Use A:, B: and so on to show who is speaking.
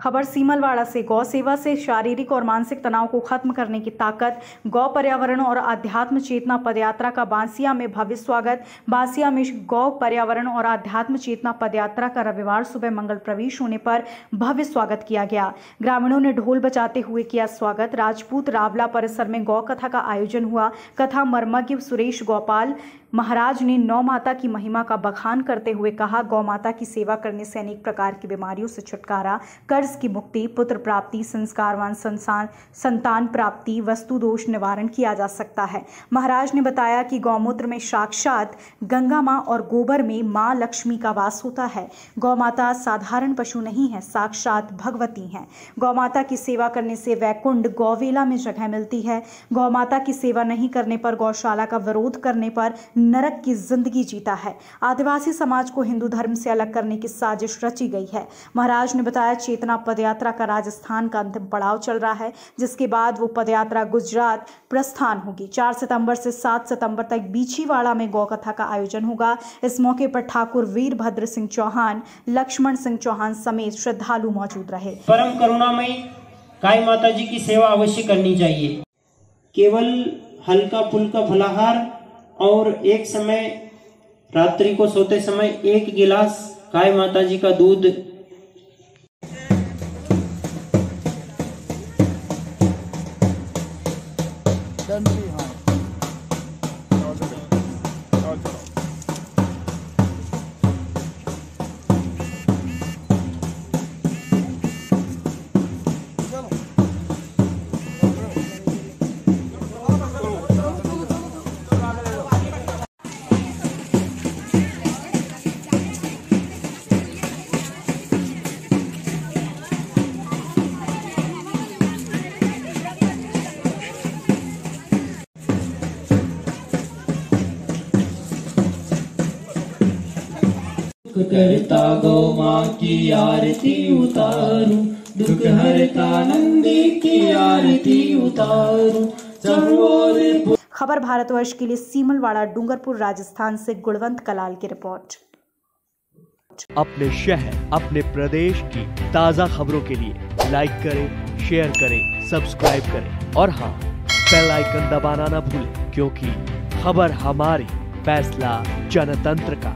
A: खबर सीमलवाड़ा से। गौ सेवा से शारीरिक और मानसिक तनाव को खत्म करने की ताकत, गौ पर्यावरण और अध्यात्म चेतना पदयात्रा का बांसिया में भव्य स्वागत। बांसिया में गौ पर्यावरण और अध्यात्म चेतना पदयात्रा का रविवार सुबह मंगल प्रवेश होने पर भव्य स्वागत किया गया। ग्रामीणों ने ढोल बजाते हुए किया स्वागत। राजपूत रावला परिसर में गौ कथा का आयोजन हुआ। कथा मर्मज्ञ सुरेश गौपाल महाराज ने नौ माता की महिमा का बखान करते हुए कहा, गौ माता की सेवा करने से अनेक प्रकार की बीमारियों से छुटकारा, कर्ज की मुक्ति, पुत्र प्राप्ति संस्कारवान संसान, संतान प्राप्ति, वस्तु दोष निवारण किया जा सकता है। महाराज ने बताया कि गौमूत्र में साक्षात गंगा माँ और गोबर में माँ लक्ष्मी का वास होता है। गौ माता साधारण पशु नहीं है, साक्षात भगवती हैं। गौ माता की सेवा करने से वैकुंड गौवेला में जगह मिलती है। गौ माता की सेवा नहीं करने पर गौशाला का विरोध करने पर नरक की ज़िंदगी जीता है। आदिवासी समाज को हिंदू धर्म से अलग करने की साजिश रची गई है। महाराज ने बताया, चेतना पदयात्रा का राजस्थान का अंतिम पड़ाव चल रहा है, जिसके बाद वो पदयात्रा गुजरात प्रस्थान होगी। चार सितंबर से सात सितंबर तक बीछीवाड़ा में गौकथा का आयोजन होगा। इस मौके पर ठाकुर वीरभद्र सिंह चौहान, लक्ष्मण सिंह चौहान समेत श्रद्धालु मौजूद रहे।
B: परम करुणामयी गाय माता जी की सेवा अवश्य करनी चाहिए। केवल हल्का फुल्का फलाहार और एक समय रात्रि को सोते समय एक गिलास गाय माता जी का दूध। करता गौ माँ की आरती उतारू। दुख हरता नंदी की आरती उतारू। सर्वोदय
A: खबर भारतवर्ष के लिए सीमलवाड़ा डूंगरपुर राजस्थान से गुणवंत कलाल की रिपोर्ट।
C: अपने शहर अपने प्रदेश की ताज़ा खबरों के लिए लाइक करें शेयर करें सब्सक्राइब करें। और हाँ बेल आइकन दबाना ना भूलें क्योंकि खबर हमारी फैसला जनतंत्र का।